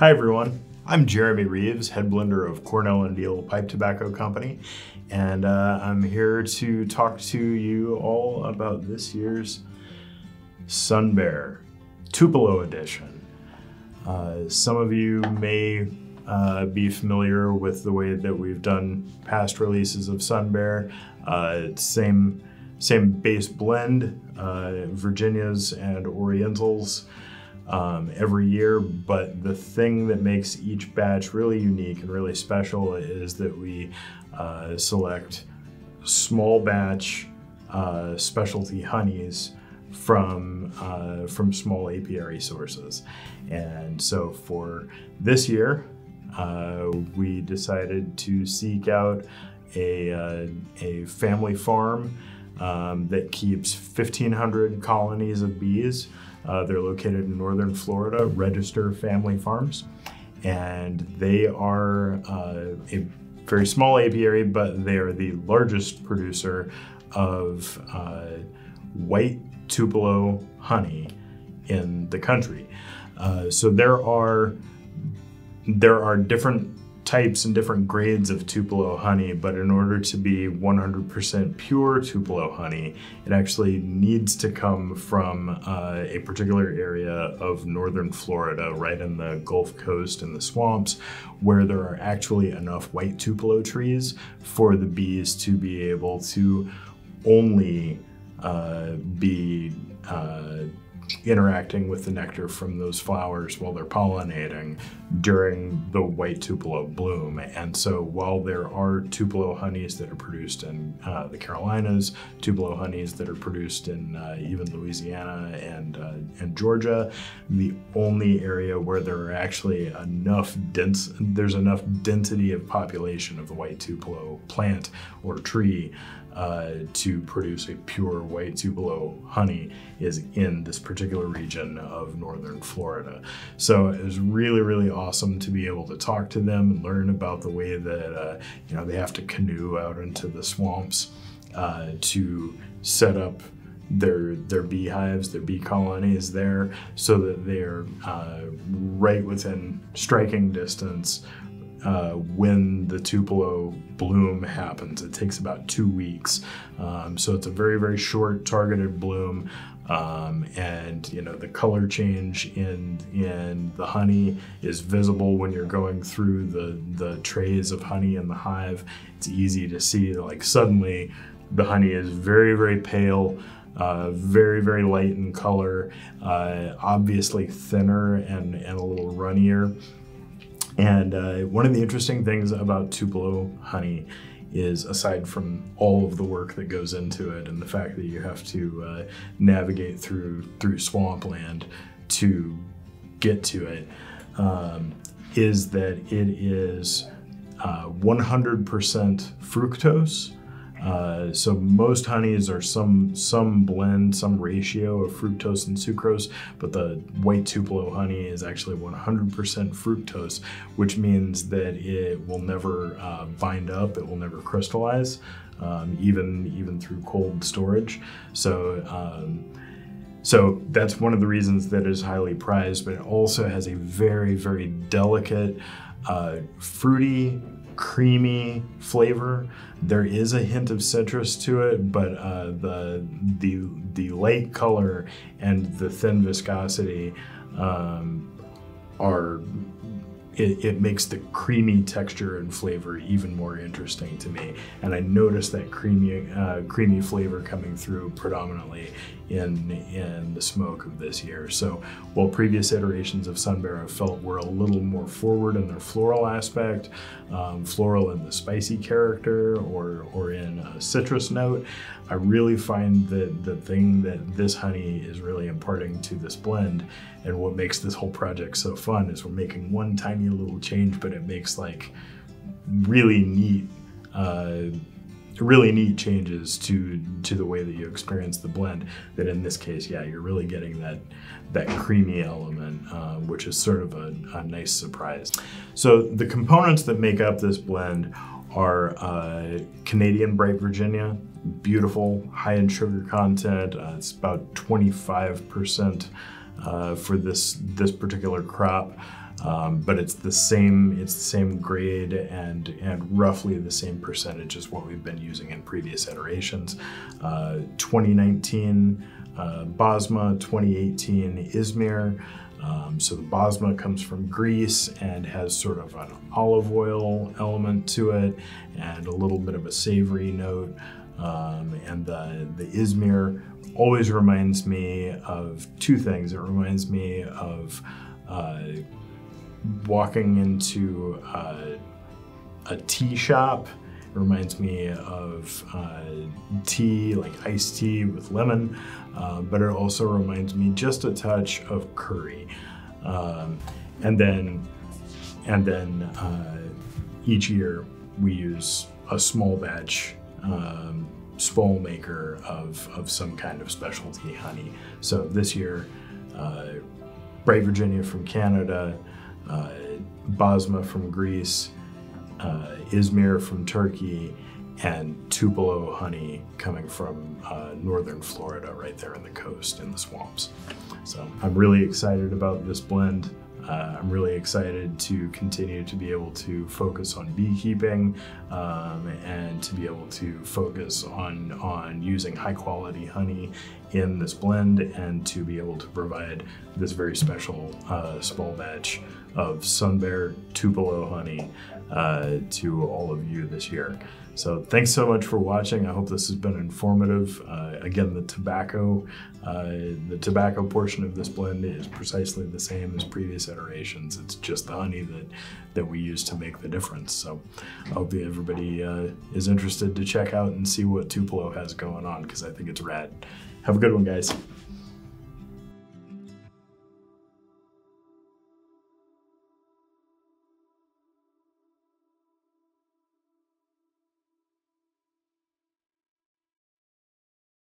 Hi everyone, I'm Jeremy Reeves, head blender of Cornell and Diehl Pipe Tobacco Company, and uh, I'm here to talk to you all about this year's Sun Bear Tupelo edition. Uh, some of you may uh, be familiar with the way that we've done past releases of Sun Bear. Uh, same same base blend, uh, Virginias and Orientals um, every year, but the thing that makes each batch really unique and really special is that we uh, select small batch uh, specialty honeys from uh, from small apiary sources. And so for this year, uh, we decided to seek out a, uh, a family farm um, that keeps 1,500 colonies of bees. Uh, they're located in northern Florida, Register Family Farms, and they are uh, a very small apiary, but they are the largest producer of uh, white Tupelo honey in the country. Uh, so there are there are different types and different grades of Tupelo honey, but in order to be 100% pure Tupelo honey, it actually needs to come from uh, a particular area of northern Florida, right in the Gulf Coast and the swamps, where there are actually enough white Tupelo trees for the bees to be able to only uh, be uh, interacting with the nectar from those flowers while they're pollinating during the white Tupelo bloom. And so while there are Tupelo honeys that are produced in uh, the Carolinas, Tupelo honeys that are produced in uh, even Louisiana and, uh, and Georgia, the only area where there are actually enough dense, there's enough density of population of the white Tupelo plant or tree uh, to produce a pure white Tupelo honey is in this particular region of northern Florida. So it was really, really awesome to be able to talk to them and learn about the way that uh, you know they have to canoe out into the swamps uh, to set up their their beehives, their bee colonies there, so that they're uh, right within striking distance uh, when the Tupelo bloom happens. It takes about two weeks. Um, so it's a very, very short targeted bloom. Um, and you know the color change in in the honey is visible when you're going through the the trays of honey in the hive. It's easy to see like suddenly the honey is very very pale, uh, very very light in color, uh, obviously thinner and and a little runnier. And uh, one of the interesting things about Tupelo honey is aside from all of the work that goes into it and the fact that you have to uh, navigate through through swampland to get to it, um, is that it is 100% uh, fructose uh, so most honeys are some some blend, some ratio of fructose and sucrose, but the white Tupelo honey is actually 100% fructose, which means that it will never uh, bind up, it will never crystallize, um, even even through cold storage. So. Um, so that's one of the reasons that it is highly prized, but it also has a very, very delicate, uh, fruity creamy flavor. There is a hint of citrus to it, but uh, the the the light color and the thin viscosity um, are it, it, makes the creamy texture and flavor even more interesting to me. And I noticed that creamy, uh, creamy flavor coming through predominantly in, in the smoke of this year. So while previous iterations of Sun Bear felt were a little more forward in their floral aspect, um, floral in the spicy character or, or in a citrus note, I really find that the thing that this honey is really imparting to this blend and what makes this whole project so fun is we're making one tiny little change, but it makes like really neat, uh, really neat changes to to the way that you experience the blend. That in this case, yeah, you're really getting that that creamy element, uh, which is sort of a, a nice surprise. So the components that make up this blend are uh, Canadian Bright Virginia, beautiful, high in sugar content. Uh, it's about 25% uh, for this, this particular crop. Um, but it's the same it's the same grade and and roughly the same percentage as what we've been using in previous iterations. Uh, 2019 uh, Basma, 2018 Izmir. Um, so the Basma comes from Greece and has sort of an olive oil element to it and a little bit of a savory note. Um, and the, the Izmir always reminds me of two things. It reminds me of uh, walking into uh, a tea shop. It reminds me of uh, tea, like iced tea with lemon, uh, but it also reminds me just a touch of curry. Um, and then, and then uh, each year we use a small batch um, spole maker of, of some kind of specialty honey. So this year, uh, Bright Virginia from Canada, uh, Basma from Greece, uh, Izmir from Turkey, and Tupelo honey coming from uh, northern Florida, right there in the coast in the swamps. So I'm really excited about this blend. Uh, I'm really excited to continue to be able to focus on beekeeping um, and to be able to focus on, on using high quality honey in this blend and to be able to provide this very special uh, small batch of Sun Bear Tupelo honey uh, to all of you this year. So thanks so much for watching. I hope this has been informative. Uh, again, the tobacco, uh, the tobacco portion of this blend is precisely the same as previous iterations. It's just the honey that, that we use to make the difference. So I hope everybody uh, is interested to check out and see what Tupelo has going on because I think it's rad. Have a good one, guys.